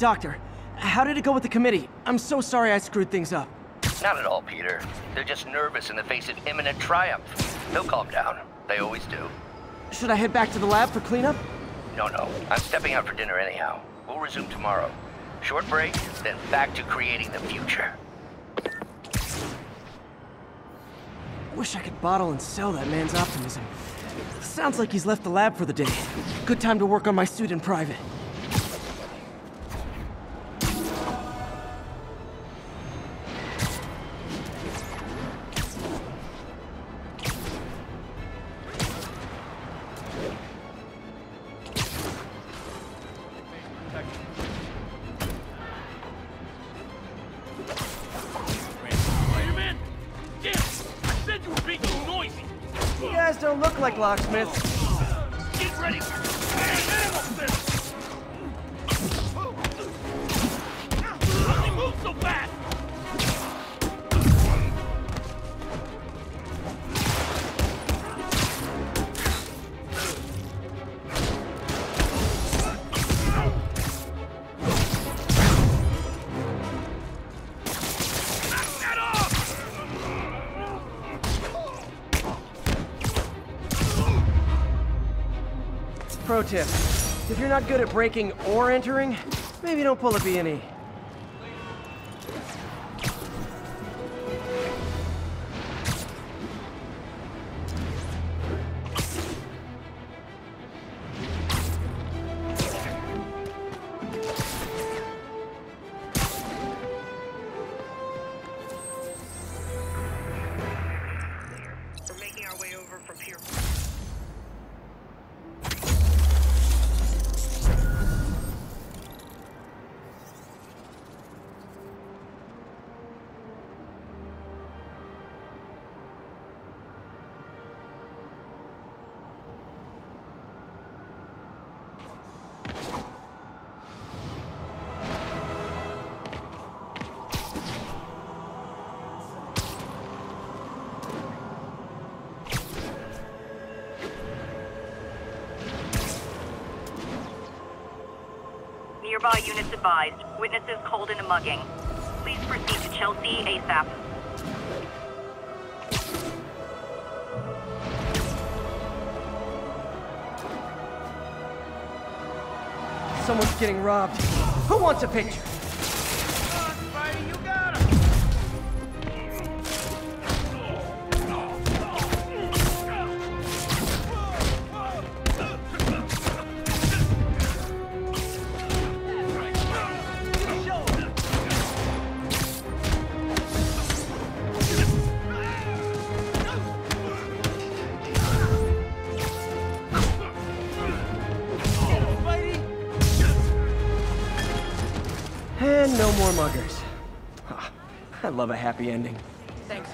Doctor, how did it go with the committee? I'm so sorry I screwed things up. Not at all, Peter. They're just nervous in the face of imminent triumph. They'll calm down. They always do. Should I head back to the lab for cleanup? No, no. I'm stepping out for dinner anyhow. We'll resume tomorrow. Short break, then back to creating the future. Wish I could bottle and sell that man's optimism. Sounds like he's left the lab for the day. Good time to work on my suit in private. Tip. If you're not good at breaking or entering, maybe don't pull a B&E. Units advised. Witnesses called in a mugging. Please proceed to Chelsea ASAP. Someone's getting robbed. Who wants a picture? Love a happy ending. Thanks,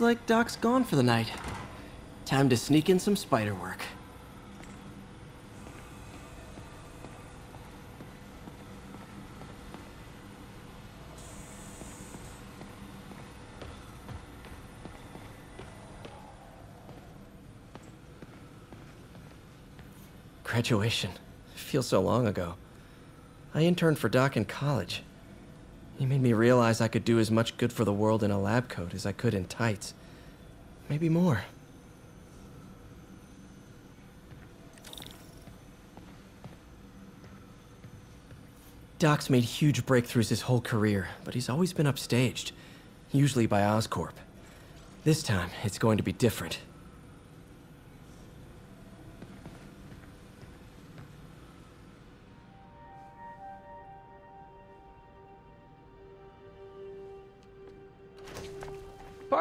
Looks like Doc's gone for the night. Time to sneak in some spider work. Graduation. Feels so long ago. I interned for Doc in college. He made me realize I could do as much good for the world in a lab coat as I could in tights. Maybe more. Doc's made huge breakthroughs his whole career, but he's always been upstaged. Usually by Oscorp. This time, it's going to be different.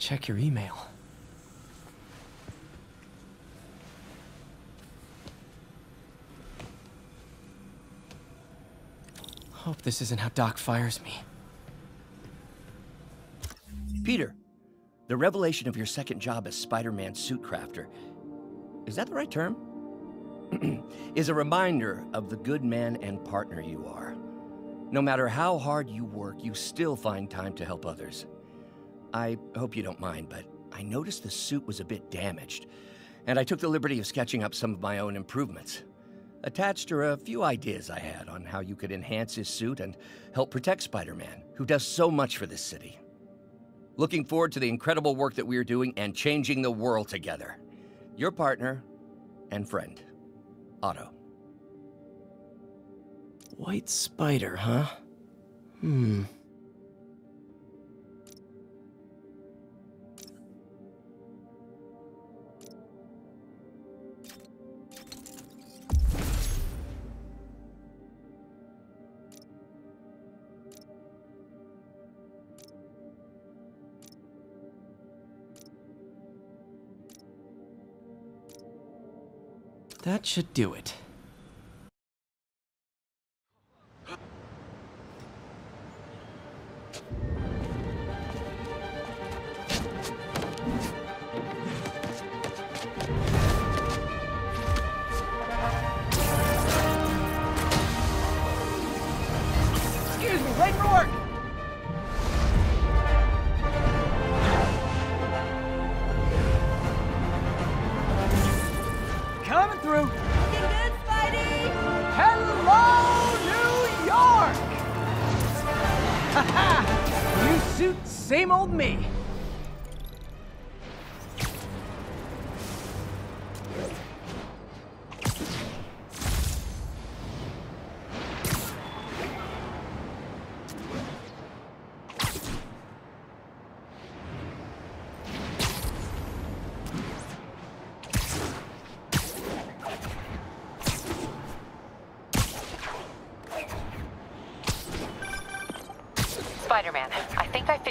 Check your email. Hope this isn't how Doc fires me. Peter, the revelation of your second job as Spider Man suit crafter is that the right term? is a reminder of the good man and partner you are. No matter how hard you work, you still find time to help others. I hope you don't mind, but I noticed the suit was a bit damaged, and I took the liberty of sketching up some of my own improvements. Attached are a few ideas I had on how you could enhance his suit and help protect Spider Man, who does so much for this city. Looking forward to the incredible work that we are doing and changing the world together. Your partner and friend, Otto. White spider, huh? Hmm. That should do it.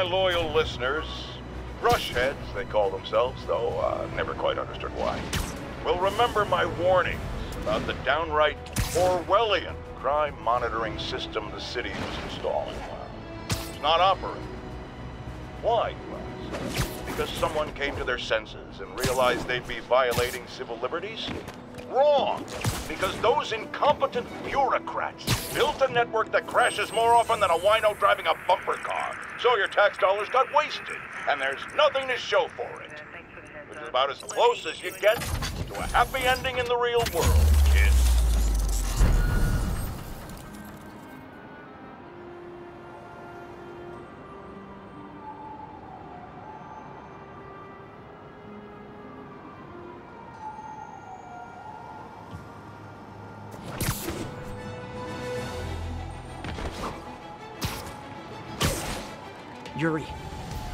My loyal listeners, brushheads they call themselves, though I uh, never quite understood why, will remember my warnings about the downright Orwellian crime monitoring system the city was installing. It's not operating. Why, you ask? Because someone came to their senses and realized they'd be violating civil liberties? Wrong! Because those incompetent bureaucrats built a network that crashes more often than a wino driving a bumper car. So your tax dollars got wasted, and there's nothing to show for it. Which is about as close as you get to a happy ending in the real world,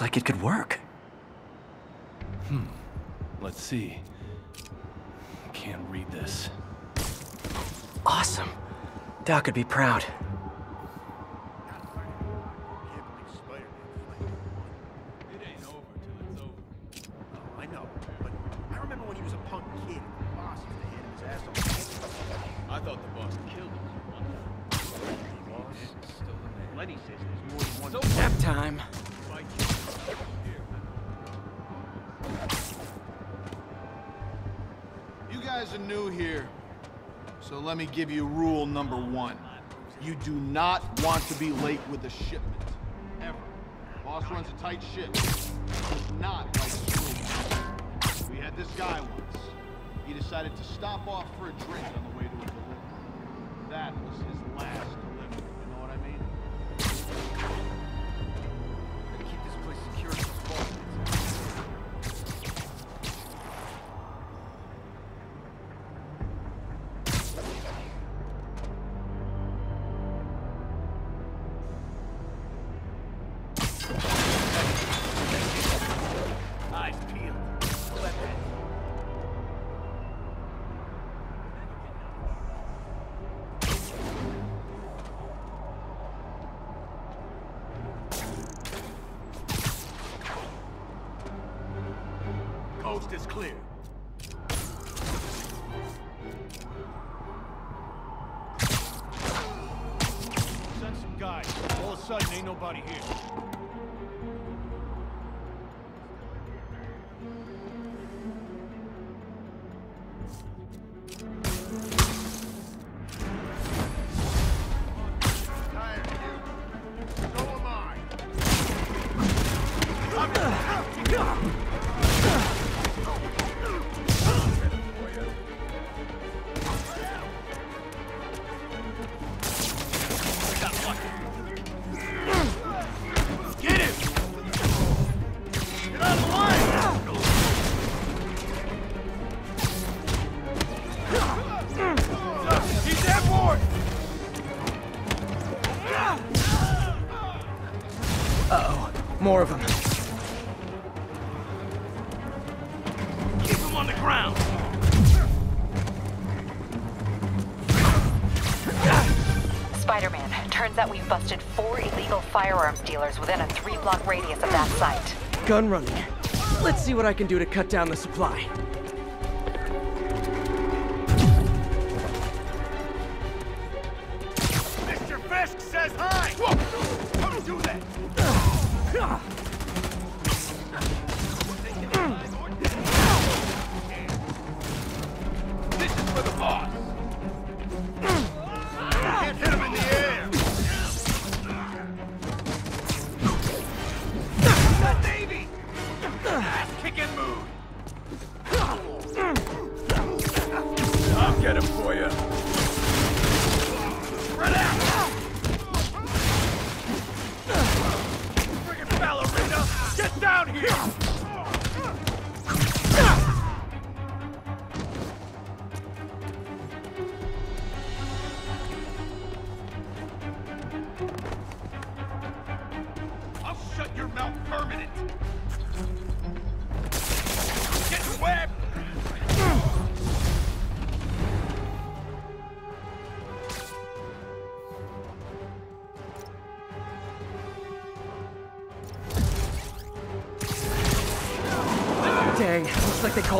Looks like it could work. Hmm. Let's see. Can't read this. Awesome. Doc would be proud. Number one. You do not want to be late with a shipment. Ever. Boss runs a tight ship. Does not like screw. We had this guy once. He decided to stop off for a drink is clear. Send some guys. All of a sudden, ain't nobody here. Gun running. Let's see what I can do to cut down the supply. Mr. Fisk says hi. Whoa! Don't do that.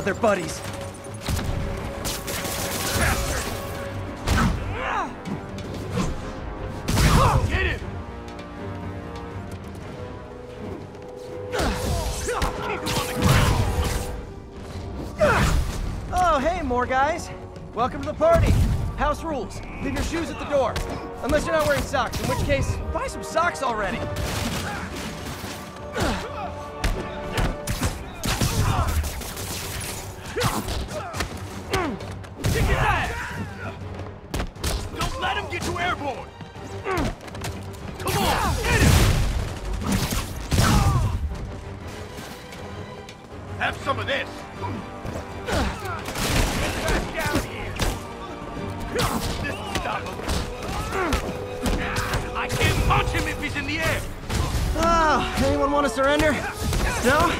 Ground! Oh, hey, more guys. Welcome to the party. House rules. Leave your shoes at the door. Unless you're not wearing socks, in which case, buy some socks already. Airborne! Come on, get him! Have some of this! Get back down here! This will stop him! I can't punch him if he's in the air! Oh, anyone want to surrender? No?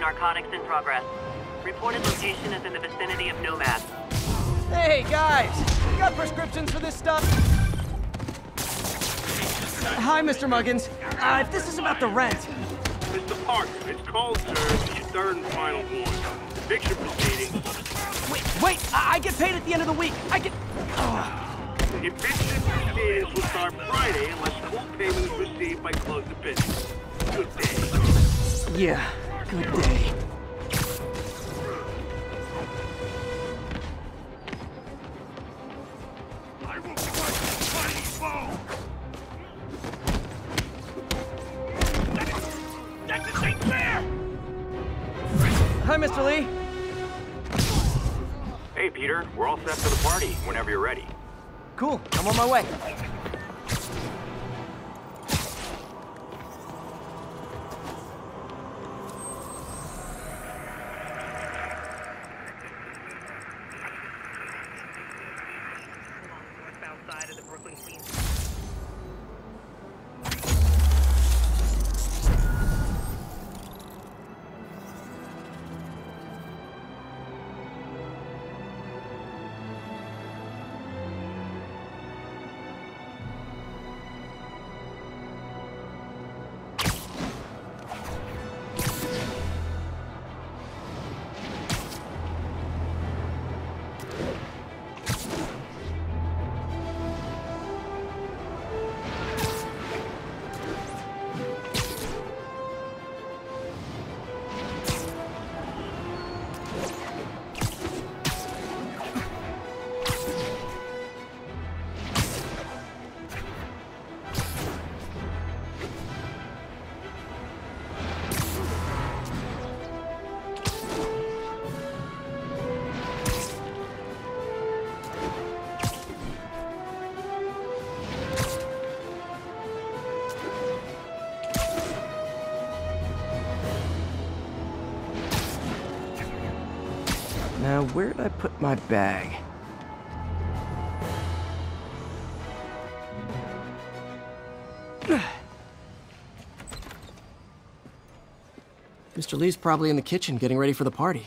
Got a 1010 narcotics in progress. Reported location is in the vicinity of Nomad. Hey, guys! You got prescriptions for this stuff? Hi, Mr. Muggins. Uh, if this is about the rent... Mr. Parker, it's called, sir. It's your third and final warning. Eviction proceedings. Wait, wait! I, I get paid at the end of the week! I get... Eviction proceedings will start Friday unless full payment is received by close of business. Good day. Yeah, good day. I will crush this foe! That just ain't fair! Hi, Mr. Lee. Hey, Peter, we're all set for the party whenever you're ready. Cool, I'm on my way. Now, where did I put my bag? Mr. Lee's probably in the kitchen getting ready for the party.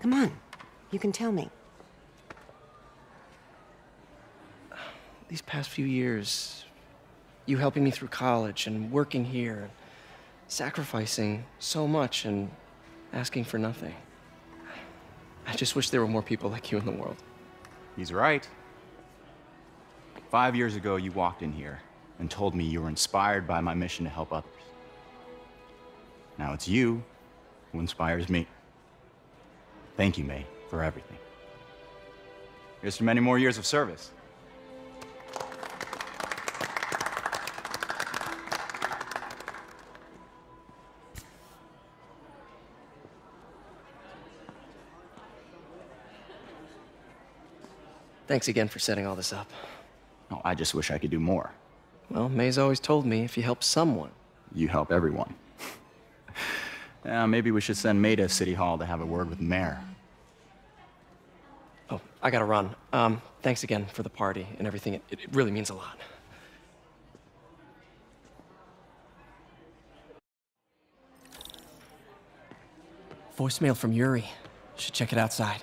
Come on, you can tell me. these past few years, you helping me through college and working here, and sacrificing so much and asking for nothing. I just wish there were more people like you in the world. He's right. Five years ago, you walked in here and told me you were inspired by my mission to help others. Now it's you who inspires me. Thank you, May, for everything. Here's to many more years of service. Thanks again for setting all this up. Oh, I just wish I could do more. Well, May's always told me if you help someone, You help everyone. Uh, maybe we should send May to City Hall to have a word with Mayor. Oh, I gotta run. Um, thanks again for the party and everything. It, it really means a lot. Voicemail from Yuri. Should check it outside.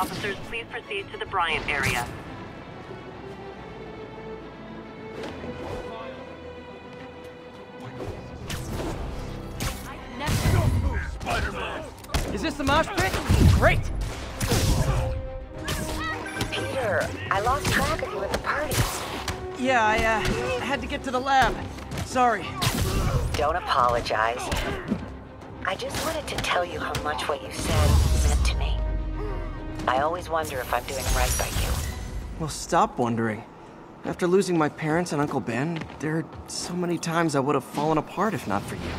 Officers, please proceed to the Bryant area. Spider-Man! Is this the mosh pit? Great! Peter, I lost track of you at the party. Yeah, I, uh, had to get to the lab. Sorry. Don't apologize. I just wanted to tell you how much what you said meant to me. I always wonder if I'm doing right by you. Well, stop wondering. After losing my parents and Uncle Ben, there are so many times I would have fallen apart if not for you.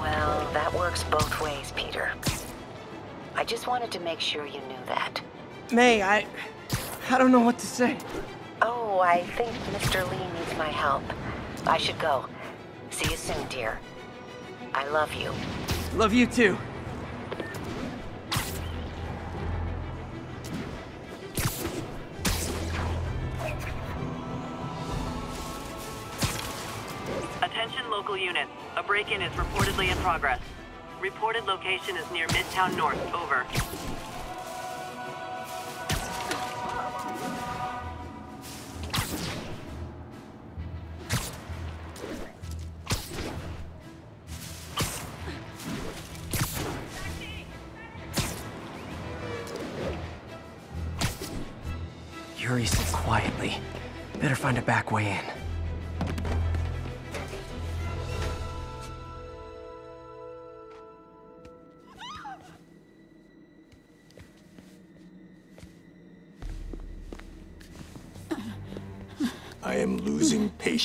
Well, that works both ways, Peter. I just wanted to make sure you knew that. May, I... I don't know what to say. Oh, I think Mr. Lee needs my help. I should go. See you soon, dear. I love you. Love you too. Break-in is reportedly in progress. Reported location is near Midtown North. Over. Yuri sits quietly. Better find a back way in.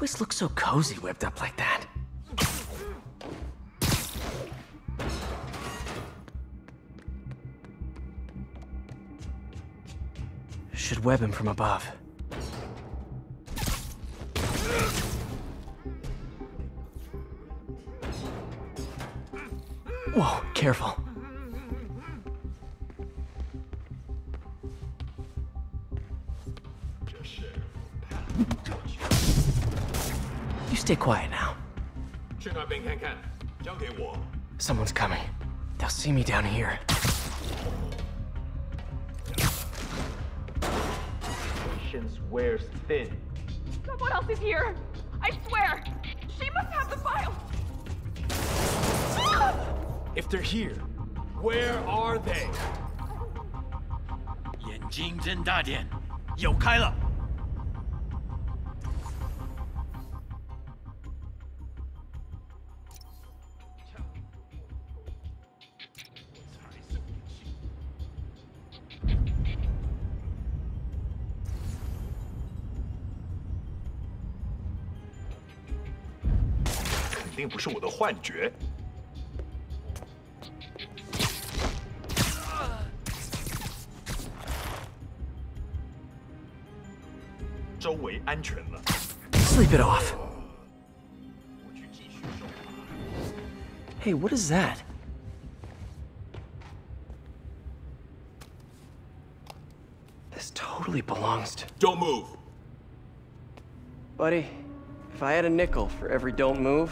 Always look so cozy whipped up like that. Should web him from above. Whoa, careful. stay quiet now. 去那边看看，交给我。 Someone's coming. They'll see me down here. Patience wears thin. Someone else is here. I swear. She must have the file. If they're here, where are they? 眼睛睁大点，有开了。 肯定不是我的幻觉。周围安全了。 Sleep it off. Hey, what is that? This totally belongs to. Don't move. Buddy, if I had a nickel for every don't move.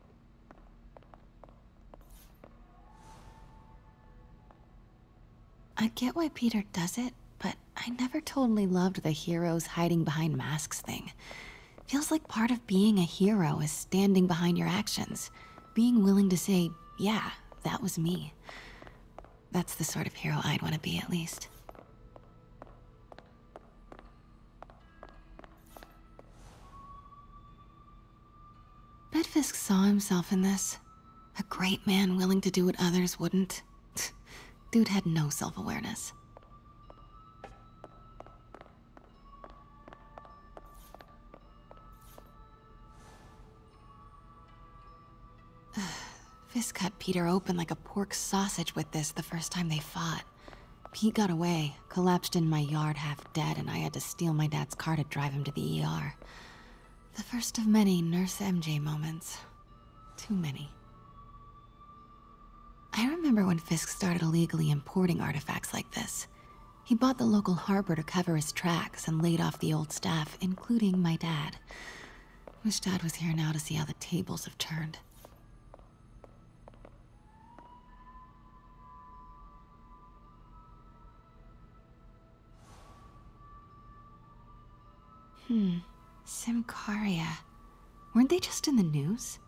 I get why Peter does it, but I never totally loved the heroes hiding behind masks thing. Feels like part of being a hero is standing behind your actions, being willing to say, yeah, that was me. That's the sort of hero I'd want to be, at least. Bedfisk saw himself in this. A great man willing to do what others wouldn't. Dude had no self awareness. Fisk cut Peter open like a pork sausage with this the first time they fought. Pete got away, collapsed in my yard half dead, and I had to steal my dad's car to drive him to the ER. The first of many Nurse MJ moments. Too many. I remember when Fisk started illegally importing artifacts like this. He bought the local harbor to cover his tracks and laid off the old staff, including my dad. Wish Dad was here now to see how the tables have turned. Hmm. Symkaria. Weren't they just in the news?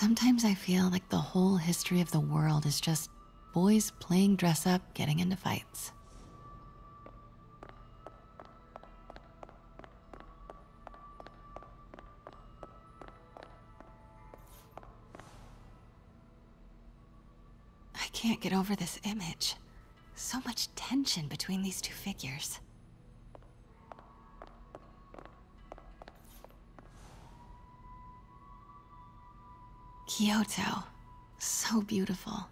Sometimes I feel like the whole history of the world is just boys playing dress up, getting into fights. I can't get over this image. So much tension between these two figures. Kyoto. So beautiful.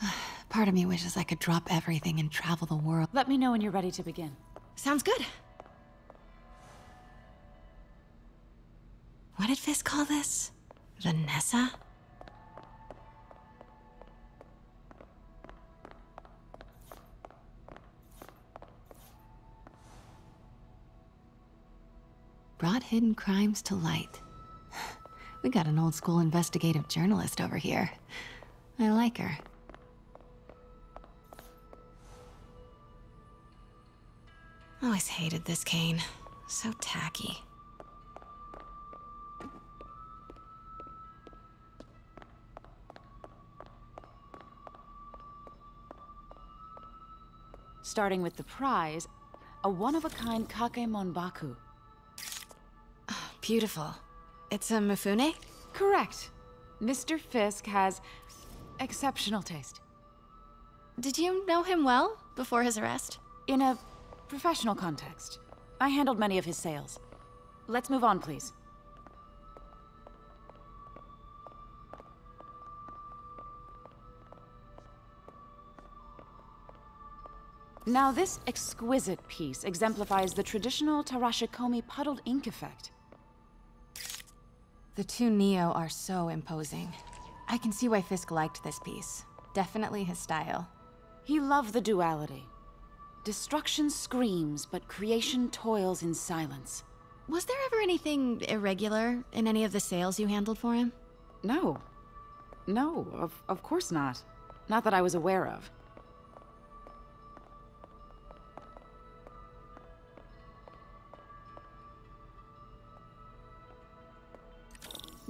Part of me wishes I could drop everything and travel the world. Let me know when you're ready to begin. Sounds good. What did Fisk call this? Vanessa? Brought hidden crimes to light. We got an old school investigative journalist over here. I like her. Always hated this cane. So tacky. Starting with the prize, a one-of-a-kind Kakiemon Baku. Beautiful. It's a Mifune? Correct. Mr. Fisk has exceptional taste. Did you know him well before his arrest? In a professional context. I handled many of his sales. Let's move on, please. Now, this exquisite piece exemplifies the traditional Tarashikomi puddled ink effect. The two Nio are so imposing. I can see why Fisk liked this piece. Definitely his style. He loved the duality. Destruction screams, but creation toils in silence. Was there ever anything irregular in any of the sales you handled for him? No. No, of, of course not. Not that I was aware of.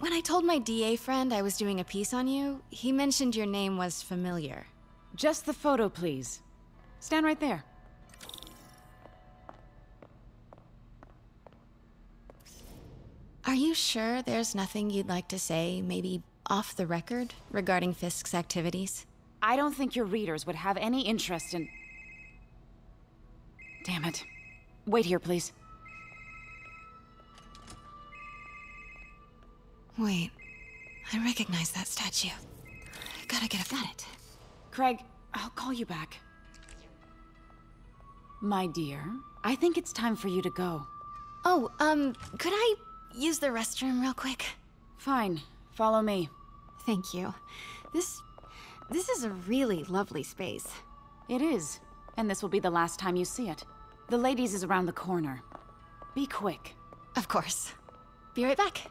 When I told my DA friend I was doing a piece on you, he mentioned your name was familiar. Just the photo, please. Stand right there. Are you sure there's nothing you'd like to say, maybe off the record, regarding Fisk's activities? I don't think your readers would have any interest in... Damn it. Wait here, please. Wait. I recognize that statue. Gotta get a- Got it. Craig, I'll call you back. My dear, I think it's time for you to go. Oh, um, could I use the restroom real quick? Fine. Follow me. Thank you. This... this is a really lovely space. It is. And this will be the last time you see it. The ladies is around the corner. Be quick. Of course. Be right back.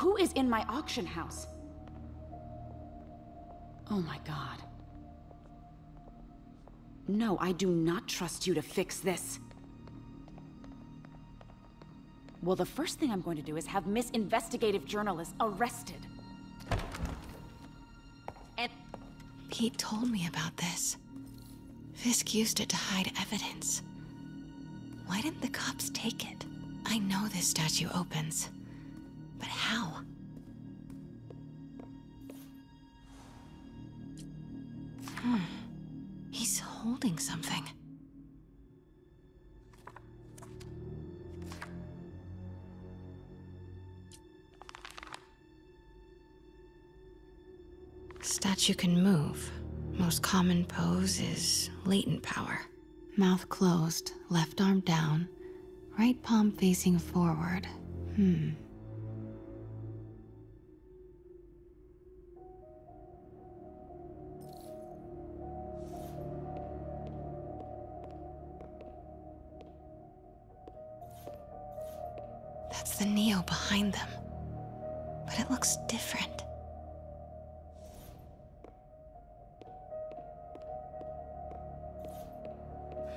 Who is in my auction house? Oh my god. No, I do not trust you to fix this. Well, the first thing I'm going to do is have Miss Investigative Journalist arrested. And Pete told me about this. Fisk used it to hide evidence. Why didn't the cops take it? I know this statue opens. But how? Hmm. He's holding something. Statue can move. Most common pose is latent power. Mouth closed, left arm down, right palm facing forward. Hmm. The Nio behind them. But it looks different.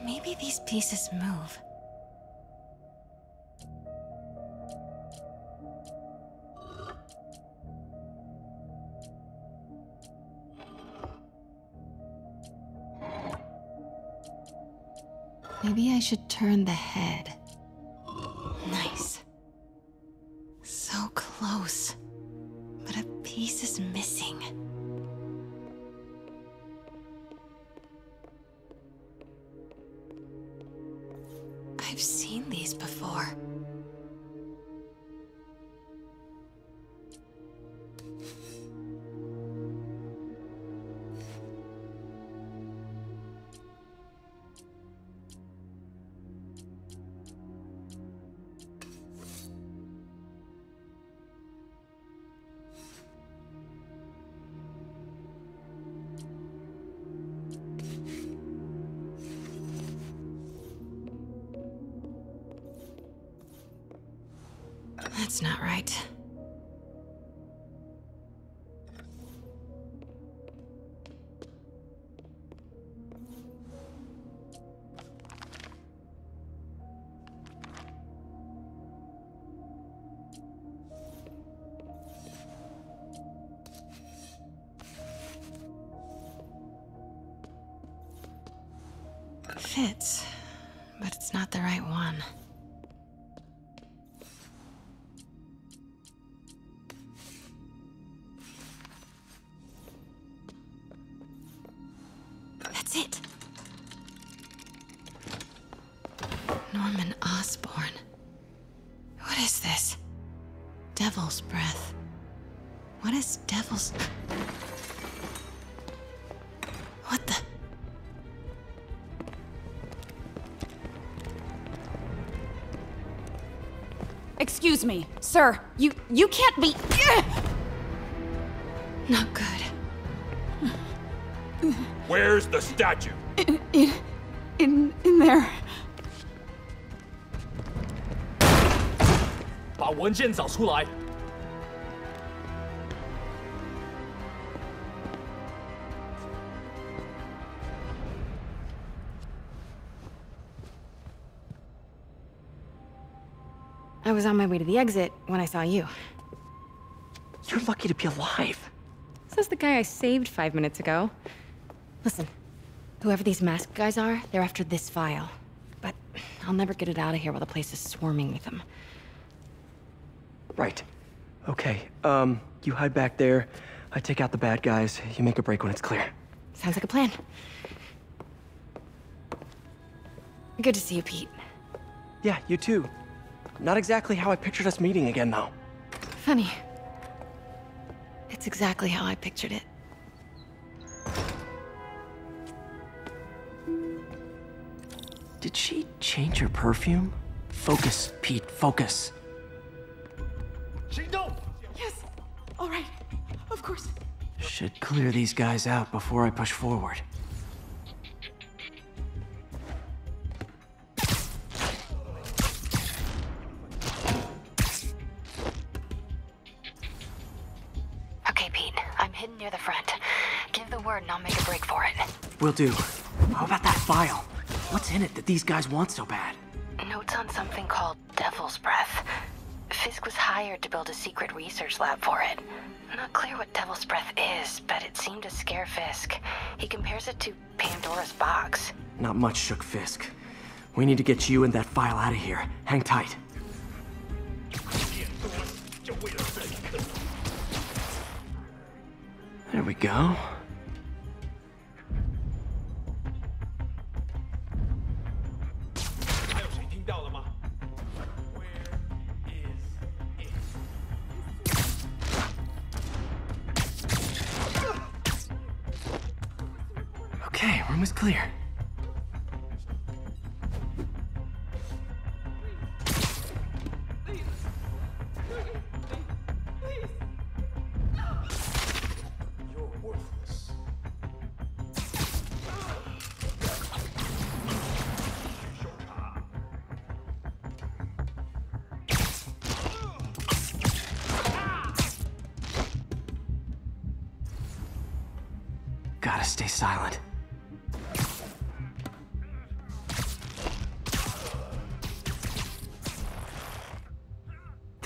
Maybe these pieces move. Maybe I should turn the head. Norman Osborn. What is this? Devil's breath. What is devil's. What the? Excuse me, sir. You you can't be. Not good. Where's the statue? In in in, in there. 文件找出来。 I was on my way to the exit when I saw you. You're lucky to be alive. Says the guy I saved five minutes ago. Listen, whoever these masked guys are, they're after this file. But I'll never get it out of here while the place is swarming with them. Right. Okay, um, you hide back there. I take out the bad guys. You make a break when it's clear. Sounds like a plan. Good to see you, Pete. Yeah, you too. Not exactly how I pictured us meeting again, though. Funny. It's exactly how I pictured it. Did she change her perfume? Focus, Pete, focus. Of course. Should clear these guys out before I push forward. Okay, Pete. I'm hidden near the front. Give the word and I'll make a break for it. Will do. How about that file? What's in it that these guys want so bad? Notes on something called Devil's Breath. Fisk was hired to build a secret research lab for it. Not clear what Devil's Breath is, but it seemed to scare Fisk. He compares it to Pandora's box. Not much shook Fisk. We need to get you and that file out of here. Hang tight. There we go.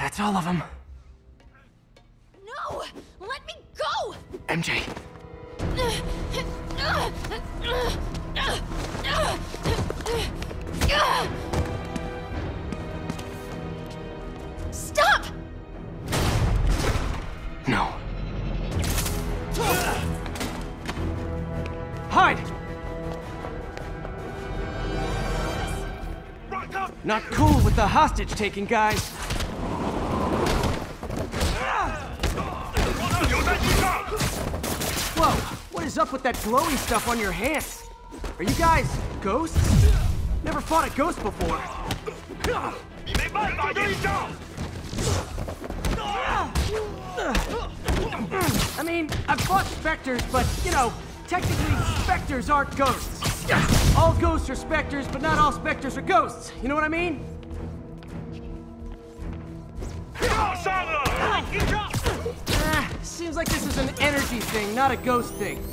That's all of them. No! Let me go! MJ, Stop! no. Hide! Not cool with the hostage taking, guys. Whoa, what up with that glowy stuff on your hands? Are you guys ghosts? Never fought a ghost before. I mean, I've fought specters, but, you know, technically specters aren't ghosts. All ghosts are specters, but not all specters are ghosts. You know what I mean? Ah, seems like this is an energy thing, not a ghost thing.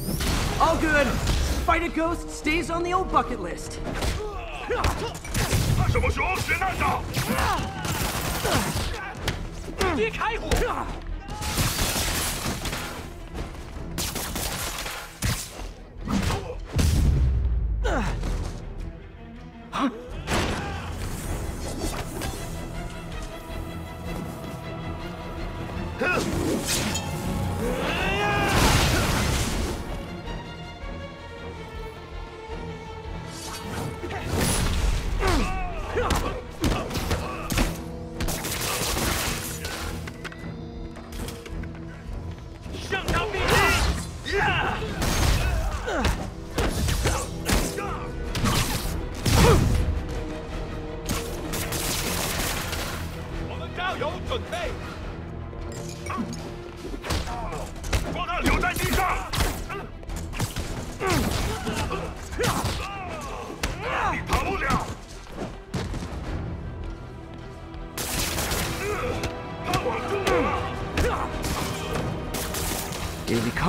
All good. Fight a ghost stays on the old bucket list.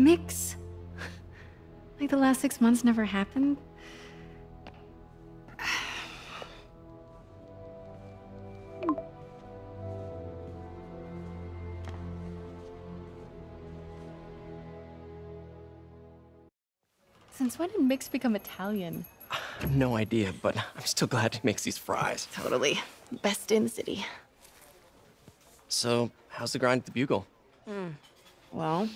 Mix? Like the last six months never happened? Since when did Mix become Italian? No idea, but I'm still glad he makes these fries. Totally. Best in the city. So, how's the grind at the Bugle? Hmm. Well,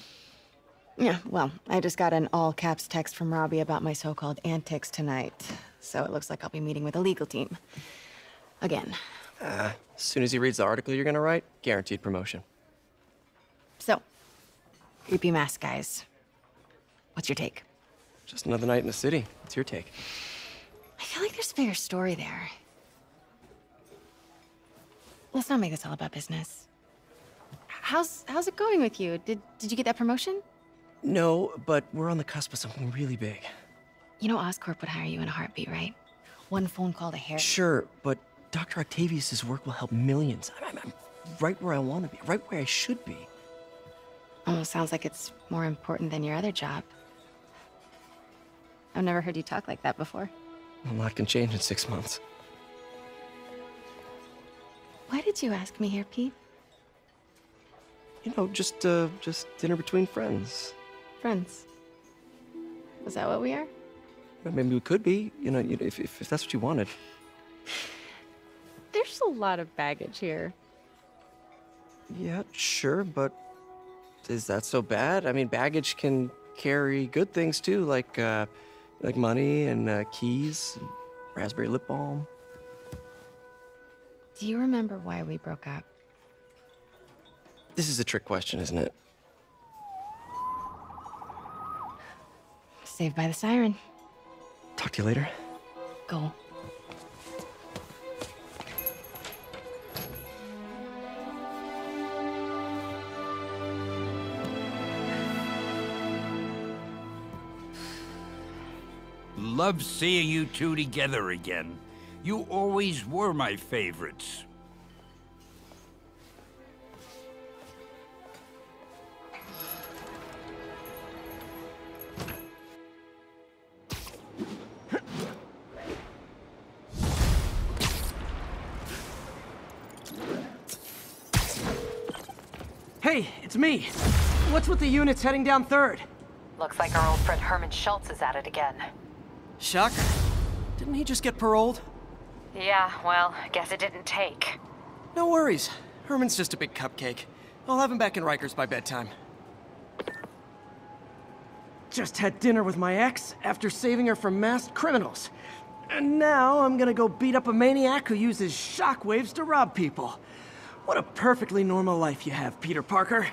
yeah, well, I just got an all caps text from Robbie about my so called antics tonight. So it looks like I'll be meeting with a legal team. Again. Uh, as soon as he reads the article you're gonna write, guaranteed promotion. So, creepy mask guys. What's your take? Just another night in the city. What's your take? I feel like there's a bigger story there. Let's not make this all about business. How's how's it going with you? Did did you get that promotion? No, but we're on the cusp of something really big. You know Oscorp would hire you in a heartbeat, right? One phone call to Harry. Sure, but Dr. Octavius's work will help millions. I'm, I'm right where I want to be, right where I should be. Almost sounds like it's more important than your other job. I've never heard you talk like that before. A lot can change in six months. Why did you ask me here, Pete? You know, just uh, just dinner between friends. Friends. Is that what we are? Maybe we could be. You know, if, if if that's what you wanted. There's There's a lot of baggage here. Yeah, sure, but is that so bad? I mean, baggage can carry good things too, like uh, like money and uh, keys, and raspberry lip balm. Do you remember why we broke up? This is a trick question, isn't it? Saved by the siren. Talk to you later. Go. Love seeing you two together again. You always were my favorites. What's with the units heading down third? Looks like our old friend Herman Schultz is at it again. Shocker. Didn't he just get paroled? Yeah, well, guess it didn't take. No worries. Herman's just a big cupcake. I'll have him back in Rikers by bedtime. Just had dinner with my ex after saving her from masked criminals. And now I'm gonna go beat up a maniac who uses shockwaves to rob people. What a perfectly normal life you have, Peter Parker.